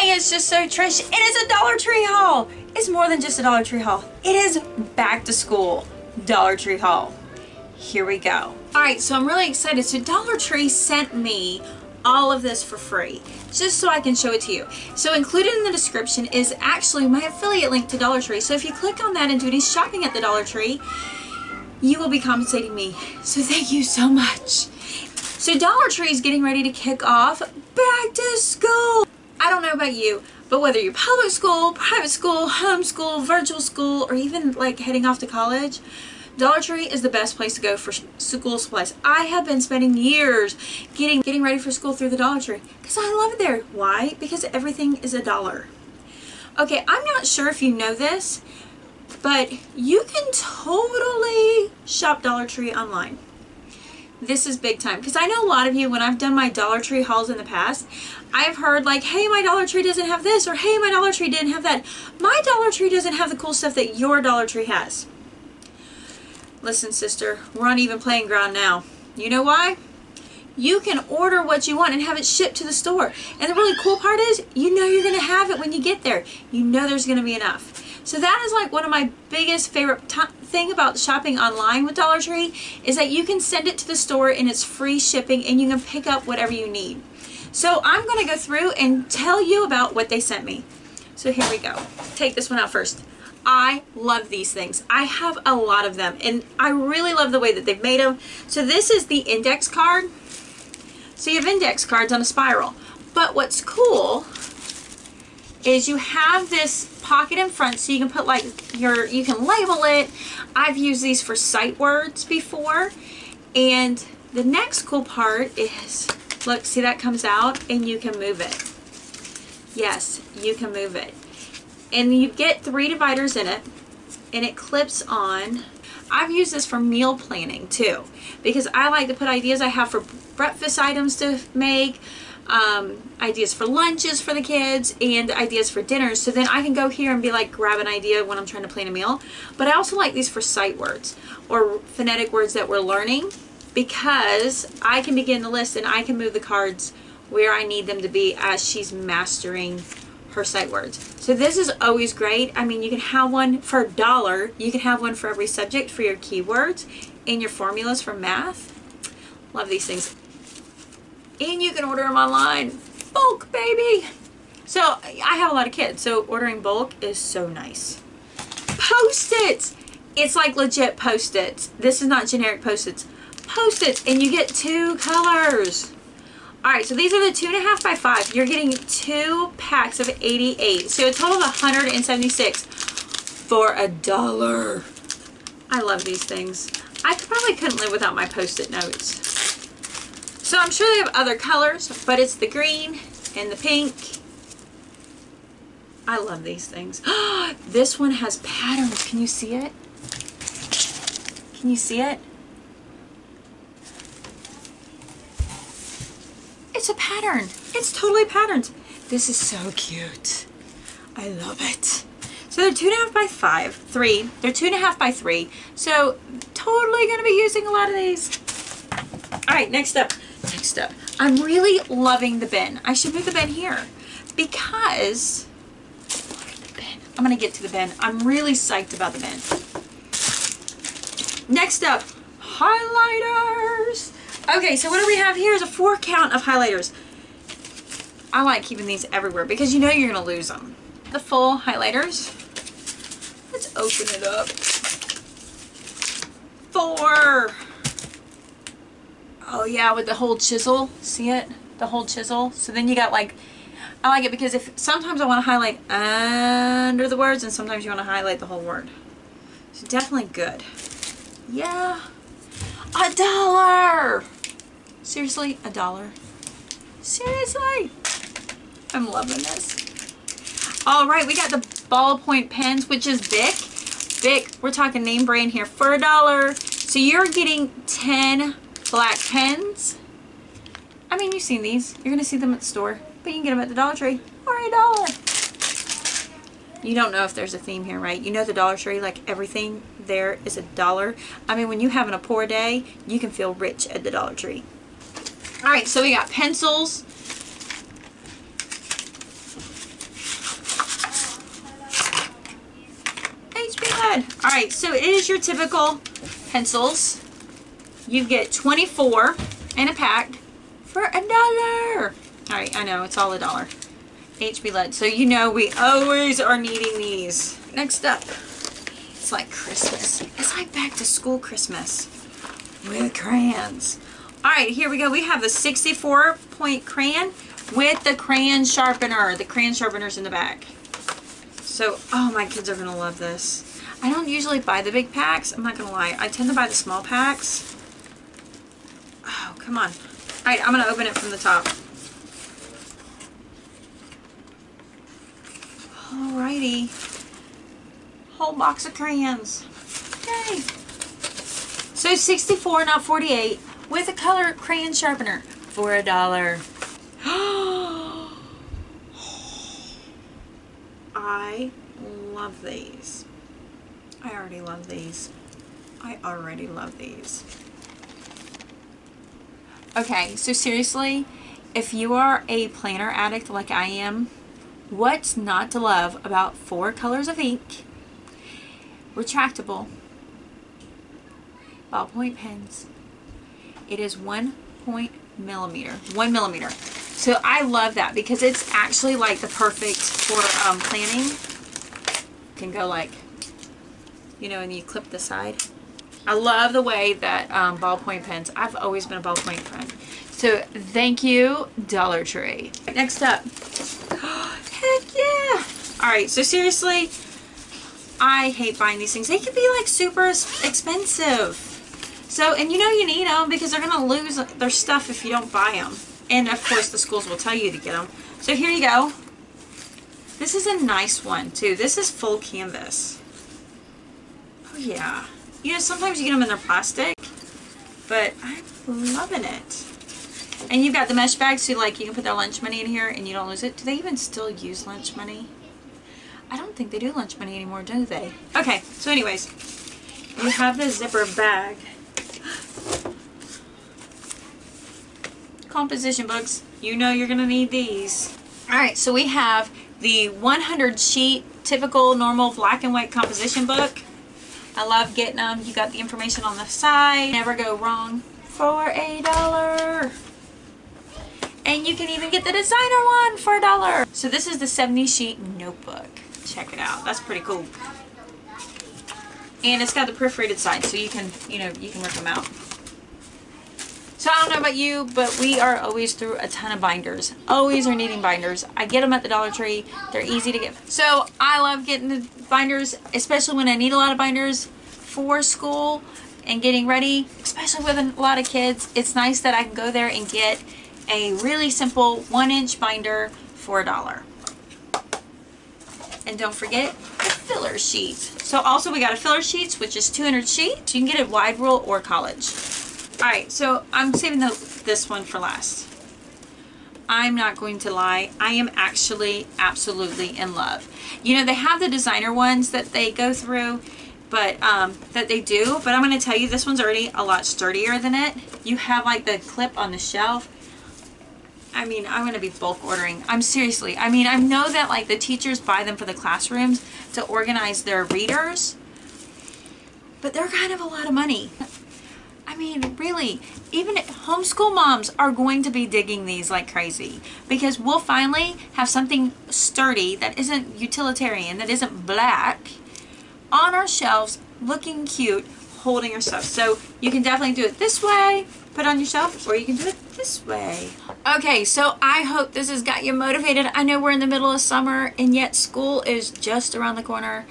It's Just Sew Trish. It is a Dollar Tree haul. It's more than just a Dollar Tree haul. It is back to school Dollar Tree haul. Here we go. All right, so I'm really excited. So Dollar Tree sent me all of this for free just so I can show it to you. So included in the description is actually my affiliate link to Dollar Tree. So if you click on that and do any shopping at the Dollar Tree, you will be compensating me. So thank you so much. So Dollar Tree is getting ready to kick off back to school. I don't know about you, but whether you're public school, private school, homeschool, virtual school, or even like heading off to college, Dollar Tree is the best place to go for school supplies. I have been spending years getting getting ready for school through the Dollar Tree because I love it there. Why? Because everything is a dollar. Okay, I'm not sure if you know this, but you can totally shop Dollar Tree online. This is big time because I know a lot of you when I've done my Dollar Tree hauls in the past, I've heard like, hey, my Dollar Tree doesn't have this or hey, my Dollar Tree didn't have that. My Dollar Tree doesn't have the cool stuff that your Dollar Tree has. Listen, sister, we're on even playing ground now. You know why? You can order what you want and have it shipped to the store. And the really cool part is, you know you're to have it when you get there. You know there's to be enough. So that is like one of my biggest favorite thing about shopping online with Dollar Tree is that you can send it to the store and it's free shipping and you can pick up whatever you need. So I'm going to go through and tell you about what they sent me. So here we go. Take this one out first. I love these things. I have a lot of them and I really love the way that they've made them. So this is the index card. So you have index cards on a spiral. But what's cool is you have this pocket in front so you can put like your, you can label it. I've used these for sight words before. And the next cool part is, look, see that comes out and you can move it. Yes, you can move it and you get three dividers in it and it clips on I've used this for meal planning too because I like to put ideas I have for breakfast items to make um, ideas for lunches for the kids and ideas for dinners so then I can go here and be like grab an idea when I'm trying to plan a meal but I also like these for sight words or phonetic words that we're learning because I can begin the list and I can move the cards where I need them to be as she's mastering her sight words. So this is always great. I mean, you can have one for a dollar. You can have one for every subject for your keywords and your formulas for math. Love these things. And you can order them online. Bulk, baby. So I have a lot of kids, so ordering bulk is so nice. Post-its. It's like legit post-its. This is not generic post-its. Post-its, and you get two colors. All right, so these are the two and a half by five. You're getting two packs of 88. So a total of 176 for a dollar. I love these things. I probably couldn't live without my post-it notes. So I'm sure they have other colors, but it's the green and the pink. I love these things. this one has patterns. Can you see it? Can you see it? It's a pattern. It's totally patterns. This is so cute. I love it. So they're two and a half by five, three. They're two and a half by three. So totally to be using a lot of these. All right, next up. Next up. I'm really loving the bin. I should move the bin here because. I'm going to get to the bin. I'm really psyched about the bin. Next up, highlighters. Okay, so what do we have here is a four count of highlighters. I like keeping these everywhere because you know you're going to lose them. The full highlighters. Let's open it up. Four. Oh yeah, with the whole chisel. See it? The whole chisel. So then you got like, I like it because if sometimes I want to highlight under the words and sometimes you want to highlight the whole word. So definitely good. Yeah. A dollar! Seriously, a dollar. Seriously. I'm loving this. All right, we got the ballpoint pens, which is Bic. Bic, we're talking name brand here, for a dollar. So you're getting 10 black pens. I mean, you've seen these. You're going to see them at the store, but you can get them at the Dollar Tree for a dollar. You don't know if there's a theme here, right? You know the Dollar Tree, like everything there is a dollar. I mean, when you're having a poor day, you can feel rich at the Dollar Tree. All right, so we got pencils. HB lead. All right, so it is your typical pencils. You get 24 in a pack for a dollar. All right, I know, it's all a dollar. HB lead. So you know we always are needing these. Next up, it's like Christmas. It's like back to school Christmas with crayons. All right, here we go. We have the 64 point crayon with the crayon sharpener. The crayon sharpener's in the back. So, oh, my kids are going to love this. I don't usually buy the big packs. I'm not going to lie. I tend to buy the small packs. Come on. All right, I'm going to open it from the top. Alrighty. Whole box of crayons. Yay. So 64, not 48, with a color crayon sharpener for a dollar. I love these. I already love these. I already love these. Okay, so seriously, if you are a planner addict like I am, what's not to love about four colors of ink, retractable, ballpoint pens, it is one point millimeter, one millimeter. So I love that because it's actually like the perfect for um, planning. Can go like, you know, and you clip the side. I love the way that um, ballpoint pens, I've always been a ballpoint friend. So thank you, Dollar Tree. Next up. Heck yeah. All right, so seriously, I hate buying these things. They can be like super expensive. So, and you know you need them because they're going to lose their stuff if you don't buy them. And of course the schools will tell you to get them. So here you go. This is a nice one too. This is full canvas. Oh yeah. You know, sometimes you get them in their plastic, but I'm loving it. And you've got the mesh bag, so like you can put their lunch money in here and you don't lose it. Do they even still use lunch money? I don't think they do lunch money anymore, do they? Okay, so anyways, you have the zipper bag. Composition books, you know you're gonna need these. Alright, so we have the 100 sheet typical normal black and white composition book. I love getting them. You got the information on the side. Never go wrong for a dollar. And you can even get the designer one for a dollar. So this is the 70 sheet notebook. Check it out. That's pretty cool. And it's got the perforated side so you can, you know, you can rip them out. So I don't know about you, but we are always through a ton of binders. Always are needing binders. I get them at the Dollar Tree. They're easy to get. So I love getting the binders, especially when I need a lot of binders for school and getting ready, especially with a lot of kids. It's nice that I can go there and get a really simple one inch binder for a dollar. And don't forget the filler sheet. So also we got a filler sheets, which is 200 sheets. You can get it wide rule or college. Alright, so I'm saving the, this one for last. I'm not going to lie. I am actually absolutely in love. You know, they have the designer ones that they go through, but um, that they do. But I'm going to tell you, this one's already a lot sturdier than it. You have like the clip on the shelf. I mean, I'm going to be bulk ordering. I'm seriously, I mean, I know that like the teachers buy them for the classrooms to organize their readers, but they're kind of a lot of money. I mean, really, even homeschool moms are going to be digging these like crazy because we'll finally have something sturdy that isn't utilitarian, that isn't black on our shelves looking cute holding your stuff. So you can definitely do it this way, put on your shelf, or you can do it this way. Okay, so I hope this has got you motivated. I know we're in the middle of summer and yet school is just around the corner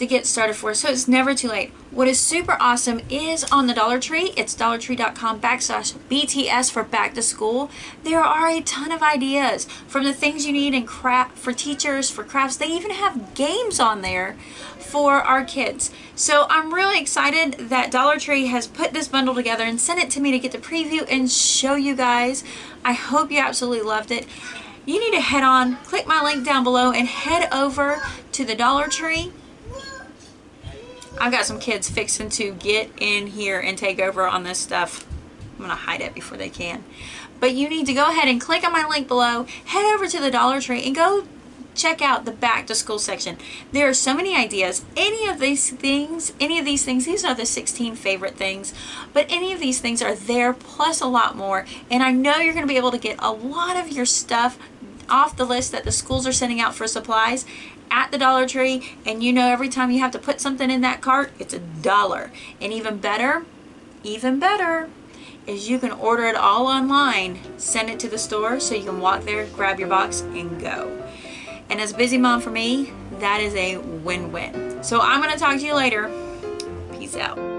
to get started for, so it's never too late. What is super awesome is on the Dollar Tree, it's dollartree.com backslash BTS for back to school. There are a ton of ideas from the things you need in craft for teachers, for crafts. They even have games on there for our kids. So I'm really excited that Dollar Tree has put this bundle together and sent it to me to get the preview and show you guys. I hope you absolutely loved it. You need to head on, click my link down below and head over to the Dollar Tree I've got some kids fixing to get in here and take over on this stuff. I'm going to hide it before they can. But you need to go ahead and click on my link below, head over to the Dollar Tree and go check out the back to school section. There are so many ideas. Any of these things, any of these things, these are the 16 favorite things, but any of these things are there plus a lot more. And I know you're going to be able to get a lot of your stuff off the list that the schools are sending out for supplies at the Dollar Tree and you know every time you have to put something in that cart it's a dollar. And even better even better is you can order it all online send it to the store so you can walk there grab your box and go. And as a busy mom for me that is a win-win. So I'm gonna talk to you later. Peace out